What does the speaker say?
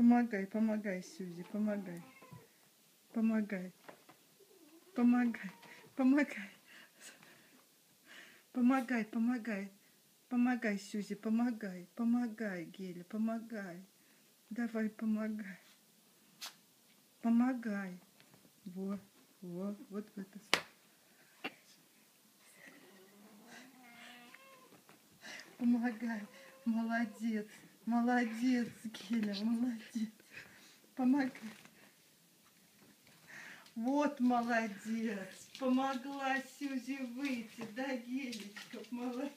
Помогай, помогай, Сюзи, помогай. Помогай. Помогай, помогай. Помогай, помогай. Помогай, Сюзи, помогай. Помогай, Геля, помогай. Давай, помогай. Помогай. Вот, вот, вот в это. Помогай. Молодец. Молодец, Геля, молодец. Помогай. Вот молодец. Помогла Сюзи выйти, да, Гелечка, молодец.